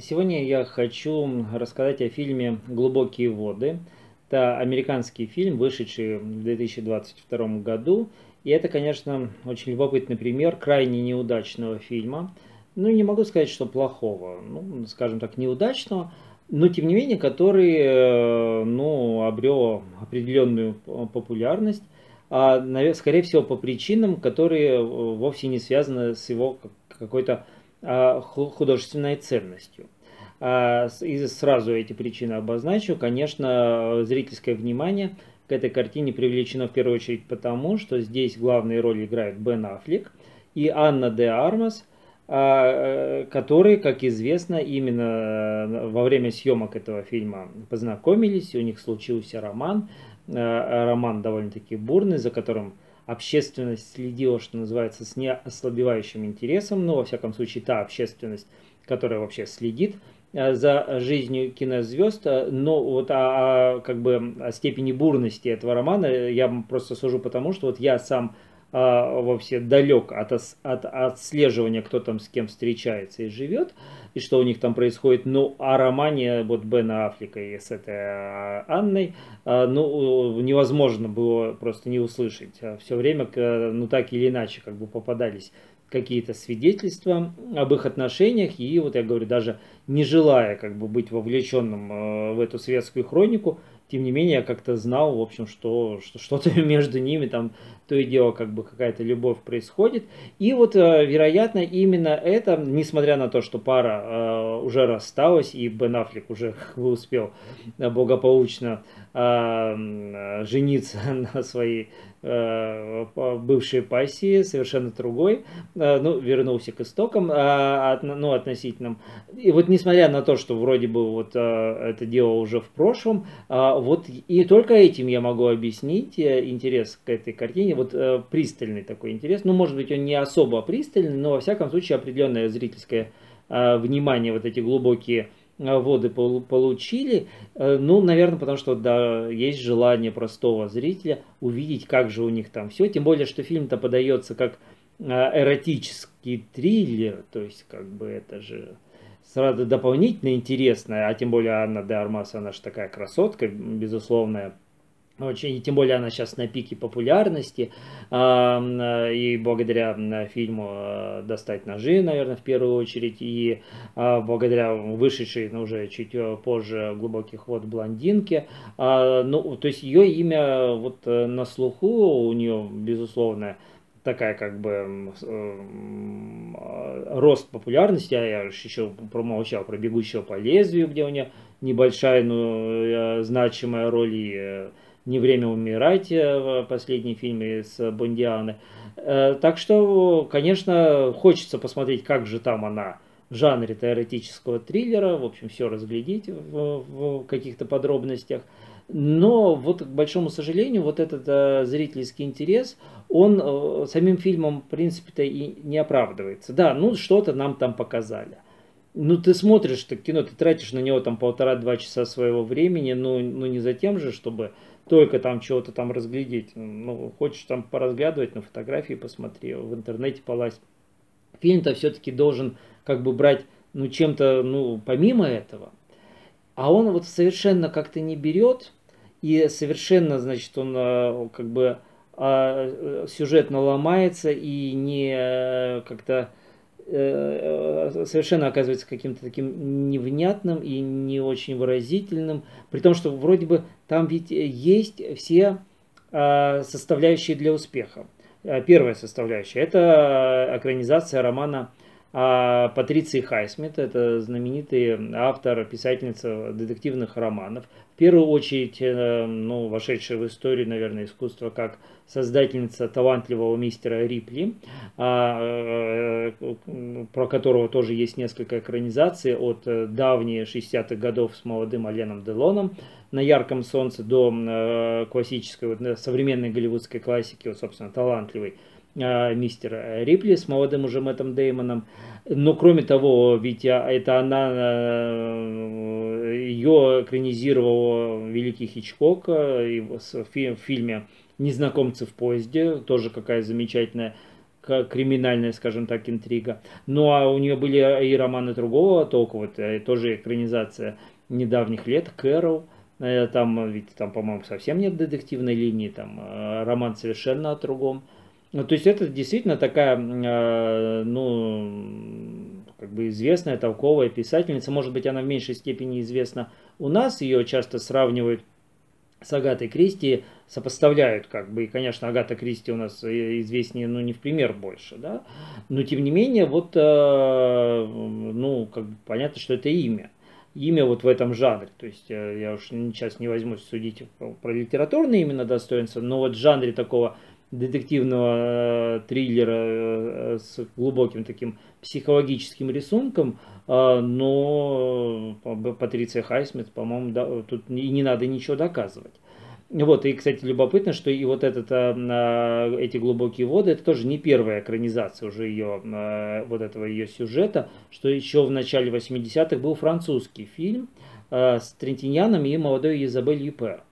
Сегодня я хочу рассказать о фильме «Глубокие воды». Это американский фильм, вышедший в 2022 году. И это, конечно, очень любопытный пример крайне неудачного фильма. Ну, не могу сказать, что плохого, ну, скажем так, неудачного, но, тем не менее, который, э, ну, обрел определенную популярность, а, скорее всего, по причинам, которые вовсе не связаны с его какой-то художественной ценностью. А, и сразу эти причины обозначу. Конечно, зрительское внимание к этой картине привлечено в первую очередь потому, что здесь главные роли играют Бен Аффлек и Анна де Армас, а, которые, как известно, именно э, во время съемок этого фильма познакомились, у них случился роман, э, роман довольно-таки бурный, за которым общественность следила, что называется, с неослабевающим интересом, но, во всяком случае, та общественность, которая вообще следит э, за жизнью кинозвезд, э, но вот о, о, как бы, о степени бурности этого романа я просто сужу потому, что вот я сам а, вовсе далек от, от отслеживания, кто там с кем встречается и живет, и что у них там происходит. Ну, о романе вот Бена Аффлека и с этой а, Анной, а, ну, невозможно было просто не услышать. Все время, ну, так или иначе, как бы попадались какие-то свидетельства об их отношениях, и вот я говорю, даже не желая как бы быть вовлеченным в эту светскую хронику, тем не менее, я как-то знал, в общем, что, что что-то между ними там то и дело как бы какая-то любовь происходит. И вот, э, вероятно, именно это, несмотря на то, что пара э, уже рассталась, и Бен Аффлек уже успел благополучно э, жениться на своей бывшей пассии, совершенно другой, ну, вернулся к истокам, ну, относительным. И вот несмотря на то, что вроде бы вот это дело уже в прошлом, вот и только этим я могу объяснить интерес к этой картине, вот э, пристальный такой интерес. Ну, может быть, он не особо пристальный, но, во всяком случае, определенное зрительское э, внимание, вот эти глубокие э, воды получили. Э, ну, наверное, потому что, да, есть желание простого зрителя увидеть, как же у них там все. Тем более, что фильм-то подается как э, эротический триллер, то есть, как бы, это же сразу дополнительно интересно, а тем более Анна де Армас, она же такая красотка, безусловная очень, и тем более она сейчас на пике популярности, и благодаря фильму э, «Достать ножи», наверное, в первую очередь, и а, благодаря вышедшей ну, уже чуть э, позже «Глубоких вод» блондинке, а, ну, то есть ее имя вот э, на слуху, у нее, безусловно, такая как бы рост популярности, а я еще промолчал про «Бегущего по лезвию», где у нее небольшая, но значимая роль и «Не время умирать», э, последний фильм из Бондианы. Э, так что, конечно, хочется посмотреть, как же там она в жанре эротического триллера, в общем, все разглядеть в, в каких-то подробностях. Но вот, к большому сожалению, вот этот э, зрительский интерес, он э, самим фильмом, в принципе-то, и не оправдывается. Да, ну что-то нам там показали. Ну, ты смотришь это кино, ты тратишь на него там полтора-два часа своего времени, ну, ну не за тем же, чтобы только там чего-то там разглядеть. Ну, хочешь там поразглядывать, на фотографии посмотри, в интернете полазь. Фильм-то все-таки должен как бы брать, ну, чем-то, ну, помимо этого. А он вот совершенно как-то не берет, и совершенно, значит, он а, как бы а, сюжетно ломается и не э, как-то Э, э, совершенно оказывается каким-то таким невнятным и не очень выразительным, при том, что вроде бы там ведь есть все а, составляющие для успеха. Э, первая составляющая – это экранизация романа а Патриции Хайсмит, это знаменитый автор, писательница детективных романов. В первую очередь, э, ну, вошедшая в историю, наверное, искусства как создательница талантливого мистера Рипли, а, э, про которого тоже есть несколько экранизаций от э, давние 60-х годов с молодым Аленом Делоном на ярком солнце до классической, вот, современной голливудской классики, вот, собственно, талантливый мистер Рипли с молодым уже Мэттом Деймоном. Но кроме того, ведь а, это она, а, ее экранизировал великий Хичкок в фильме «Незнакомцы в поезде», тоже какая замечательная криминальная, скажем так, интрига. Ну а у нее были и романы другого толка, вот тоже экранизация недавних лет, Кэрол, там, ведь там, по-моему, совсем нет детективной линии, там роман совершенно о другом. Ну, то есть это действительно такая, ну, как бы известная, толковая писательница. Может быть, она в меньшей степени известна у нас. Ее часто сравнивают с Агатой Кристи, сопоставляют как бы. И, конечно, Агата Кристи у нас известнее, ну, не в пример больше, да. Но, тем не менее, вот, э, ну, как бы понятно, что это имя имя вот в этом жанре. То есть э, я уж сейчас не возьмусь судить про литературные именно достоинства, но вот в жанре такого детективного э, триллера э, с глубоким таким психологическим рисунком, э, но Патриция Хайсмит, по-моему, да, тут и не надо ничего доказывать. Вот, и, кстати, любопытно, что и вот этот, эти глубокие воды, это тоже не первая экранизация уже ее, вот этого ее сюжета, что еще в начале 80-х был французский фильм с Трентиньяном и молодой Изабель Юпер.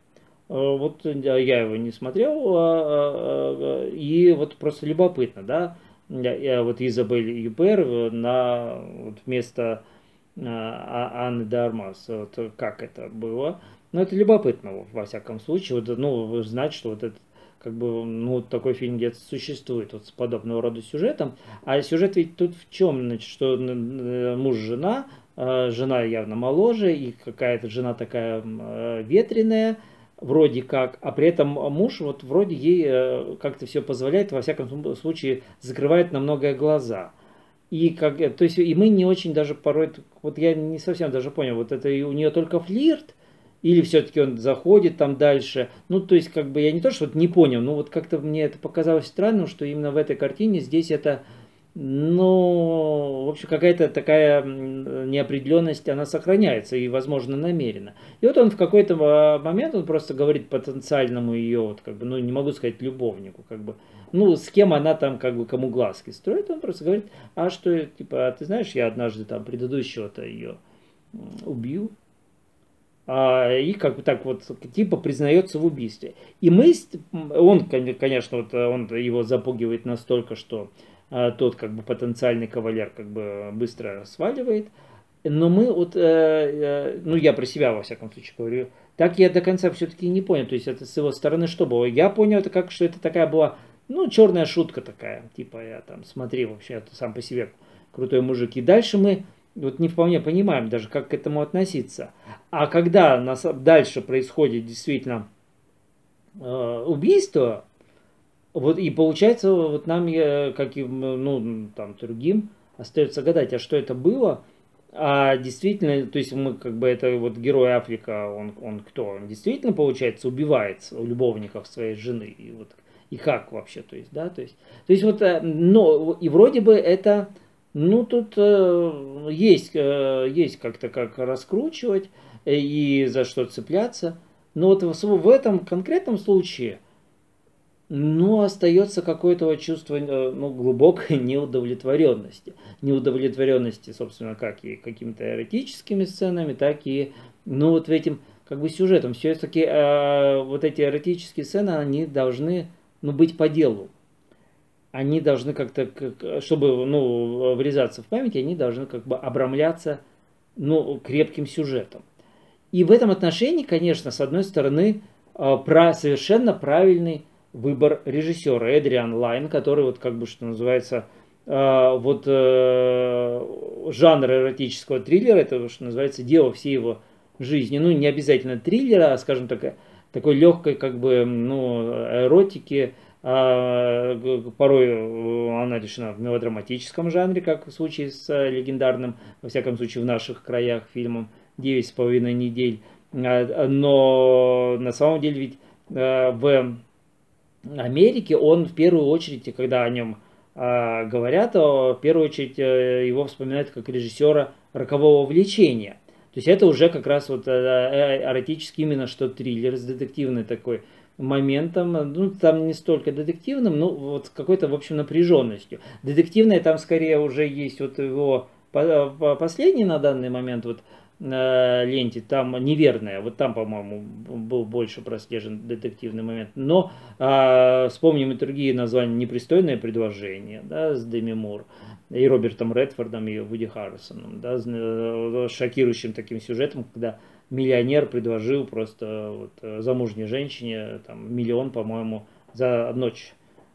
Э, вот я его не смотрел, а, а, а, и вот просто любопытно, да, я, вот Изабель Юпер на вот вместо Анны Дармас, вот как это было. Но это любопытно, во всяком случае, вот, ну, знать, что вот этот как бы, ну, такой фильм где-то существует вот с подобного рода сюжетом. А сюжет ведь тут в чем, значит, что муж-жена, жена явно моложе, и какая-то жена такая ветреная, вроде как, а при этом муж вот вроде ей э, как-то все позволяет, во всяком случае закрывает на многое глаза. И как, то есть и мы не очень даже порой, вот я не совсем даже понял, вот это у нее только флирт, или все-таки он заходит там дальше. Ну, то есть, как бы я не то, что вот не понял, но вот как-то мне это показалось странным, что именно в этой картине здесь это но, в общем, какая-то такая неопределенность, она сохраняется и, возможно, намеренно. И вот он в какой-то момент, он просто говорит потенциальному ее, вот, как бы, ну, не могу сказать любовнику, как бы, ну, с кем она там, как бы, кому глазки строит, он просто говорит, а что, типа, а ты знаешь, я однажды там предыдущего-то ее убью, а, и как бы так вот типа признается в убийстве. И мы, он, конечно, вот он его запугивает настолько, что тот как бы потенциальный кавалер как бы быстро сваливает. Но мы вот, э, э, ну я про себя во всяком случае говорю, так я до конца все-таки не понял. То есть это с его стороны что было? Я понял это как, что это такая была, ну черная шутка такая. Типа я там, смотри, вообще это сам по себе крутой мужик. И дальше мы вот не вполне понимаем даже, как к этому относиться. А когда нас дальше происходит действительно э, убийство, вот и получается, вот нам, как и ну, там, другим, остается гадать, а что это было? А действительно, то есть мы как бы это вот герой Африка, он, он кто? Он действительно, получается, убивает любовников своей жены. И вот и как вообще, то есть, да, то есть, то есть вот, э, но и вроде бы это, ну тут э, есть, э, есть как-то как раскручивать и за что цепляться, но вот в, в этом конкретном случае но остается какое-то чувство э, ну, глубокой неудовлетворенности. Неудовлетворенности, собственно, как и какими-то эротическими сценами, так и ну, вот этим как бы сюжетом. Все-таки э, вот эти эротические сцены, они должны ну, быть по делу. Они должны как-то, чтобы ну, врезаться в память, они должны как бы обрамляться ну, крепким сюжетом. И в этом отношении, конечно, с одной стороны, э, про, совершенно правильный выбор режиссера Эдриан Лайн, который вот как бы что называется э, вот э, жанр эротического триллера, это что называется дело всей его жизни. Ну не обязательно триллера, а скажем так, такой легкой как бы ну эротики. А, порой э, она решена в мелодраматическом жанре, как в случае с легендарным, во всяком случае в наших краях фильмом «Девять с половиной недель». А, но на самом деле ведь в Америки, он в первую очередь, когда о нем э, говорят, то в первую очередь э, его вспоминают как режиссера рокового влечения. То есть это уже как раз вот э, э эротический именно что триллер с детективной такой моментом, ну там не столько детективным, но вот какой-то в общем напряженностью. Детективное там скорее уже есть вот его последний на данный момент вот ленте, там неверная, вот там, по-моему, был больше прослежен детективный момент. Но а, вспомним и другие названия «Непристойное предложение» да, с Деми Мур и Робертом Редфордом и Вуди Харрисоном, да, с шокирующим таким сюжетом, когда миллионер предложил просто вот, замужней женщине там, миллион, по-моему, за ночь.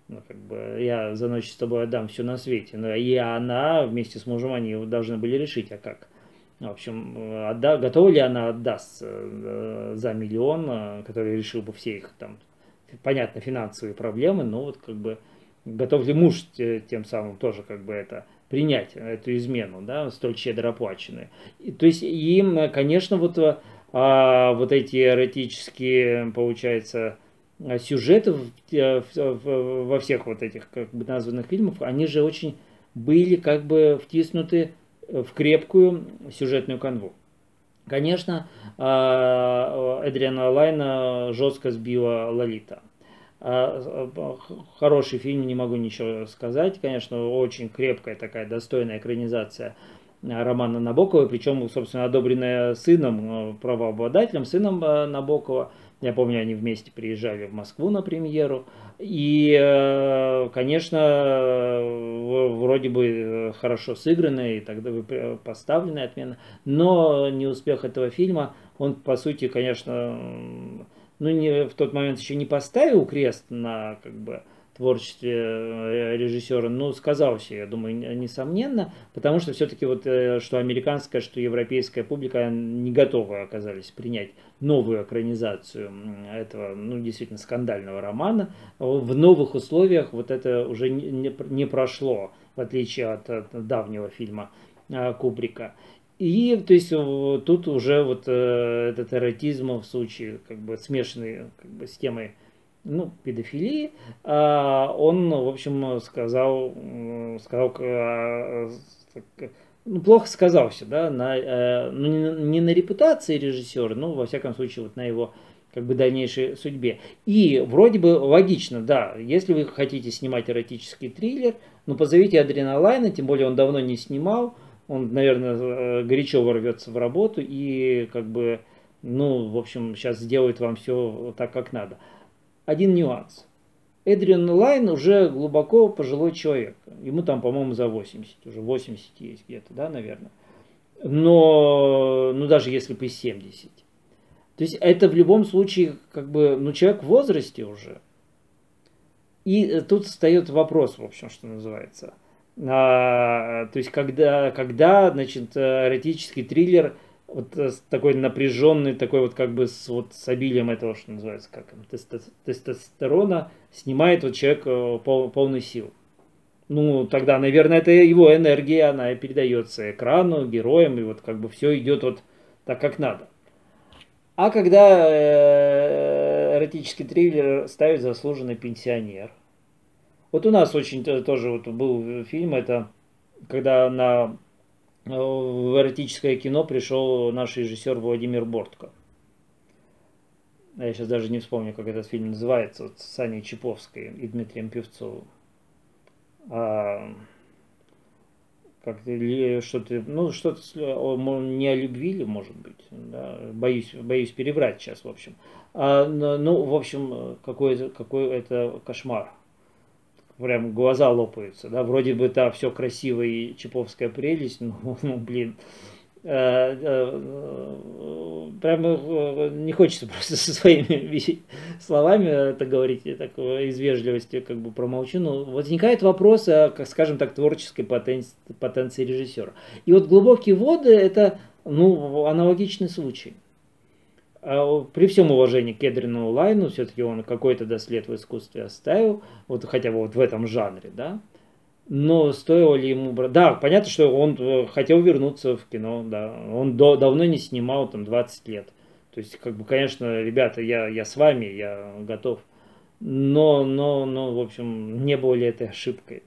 Ну, как бы, я за ночь с тобой отдам все на свете. Но и она вместе с мужем, они должны были решить, а как. В общем, отда, готова ли она отдаст э, за миллион, э, который решил бы все их там, понятно, финансовые проблемы, но вот как бы готов ли муж тем самым тоже как бы это принять, эту измену, да, столь щедро оплаченную. И, то есть им, конечно, вот, а, вот эти эротические, получается, сюжеты во всех вот этих как бы названных фильмах, они же очень были как бы втиснуты в крепкую сюжетную канву. Конечно, а, Эдриана Лайна жестко сбила Лолита. А, хороший фильм, не могу ничего сказать. Конечно, очень крепкая такая достойная экранизация романа Набокова, причем, собственно, одобренная сыном, правообладателем, сыном Набокова. Я помню, они вместе приезжали в Москву на премьеру. И, конечно, вроде бы хорошо сыгранная и тогда поставленная отмена, но не успех этого фильма, он, по сути, конечно, ну, не, в тот момент еще не поставил крест на, как бы, творчестве э, режиссера, ну, сказался, я думаю, несомненно, потому что все-таки вот э, что американская, что европейская публика не готовы оказались принять новую экранизацию этого, ну, действительно скандального романа. В новых условиях вот это уже не, не прошло, в отличие от, давнего фильма э, Кубрика. И то есть тут уже вот этот эротизм в случае как бы смешанный как бы, с темой ну, педофилии, а, он, в общем, сказал, сказал а, ну, плохо сказался, да, на, э, ну, не на репутации режиссера, но, во всяком случае, вот на его как бы дальнейшей судьбе. И вроде бы логично, да, если вы хотите снимать эротический триллер, ну, позовите Адреналайна, тем более он давно не снимал, он, наверное, э, горячо ворвется в работу и как бы, ну, в общем, сейчас сделает вам все так, как надо один нюанс. Эдриан Лайн уже глубоко пожилой человек. Ему там, по-моему, за 80, уже 80 есть где-то, да, наверное. Но, ну, даже если бы 70. То есть это в любом случае, как бы, ну, человек в возрасте уже. И тут встает вопрос, в общем, что называется. А, то есть, когда, когда, значит, эротический триллер – вот э, такой напряженный, такой вот как бы с, вот с обилием этого, что называется, как тестостерона, снимает вот человек э, пол, полный сил. Ну, тогда, наверное, это его энергия, она передается экрану, героям, и вот как бы все идет вот так, как надо. А когда э, эротический триллер ставит заслуженный пенсионер. Вот у нас очень тоже вот был фильм, это когда на в эротическое кино пришел наш режиссер Владимир Бортко. Я сейчас даже не вспомню, как этот фильм называется, вот с Аней Чиповской и Дмитрием Певцовым. А, как что-то, ну, что-то не о любви ли, может быть, да? боюсь, боюсь перебрать сейчас, в общем. А, ну, в общем, какой, какой это кошмар прям глаза лопаются, да, вроде бы да, все красиво и чиповская прелесть, ну, ну блин, э, э, прям э, не хочется просто со своими словами это говорить, я так из вежливости как бы промолчу, но возникает вопрос, как скажем так, творческой потенции, потенции режиссера. И вот глубокие воды это, ну, аналогичный случай. А при всем уважении к Эдрину Лайну, все-таки он какой-то дослед в искусстве оставил, вот хотя бы вот в этом жанре, да. Но стоило ли ему брать... Да, понятно, что он э, хотел вернуться в кино, да. Он до, давно не снимал, там, 20 лет. То есть, как бы, конечно, ребята, я, я с вами, я готов. Но, но, но, в общем, не было ли это ошибкой?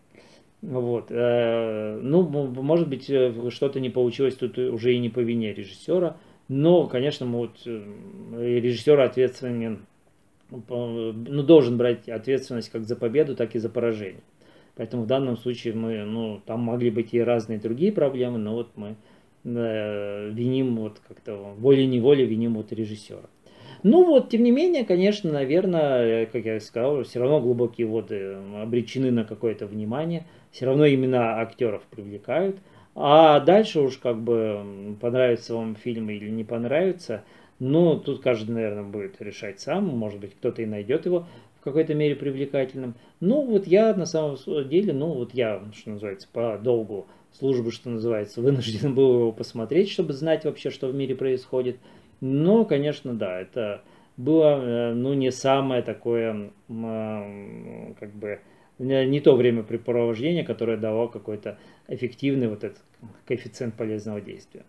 Вот. Э, ну, может быть, э, что-то не получилось тут уже и не по вине режиссера. Но, конечно, вот, э, режиссер ответственен, ну, должен брать ответственность как за победу, так и за поражение. Поэтому в данном случае мы, ну, там могли быть и разные другие проблемы, но вот мы э, виним вот как-то волей-неволей виним вот режиссера. Ну вот, тем не менее, конечно, наверное, как я сказал, все равно глубокие воды обречены на какое-то внимание, все равно имена актеров привлекают. А дальше уж как бы понравится вам фильм или не понравится, ну, тут каждый, наверное, будет решать сам, может быть, кто-то и найдет его в какой-то мере привлекательным. Ну, вот я на самом деле, ну, вот я, что называется, по долгу службы, что называется, вынужден был его посмотреть, чтобы знать вообще, что в мире происходит. Но, конечно, да, это было, э, ну, не самое такое, как бы, не то времяпрепровождение, которое давало какой-то эффективный вот этот коэффициент полезного действия.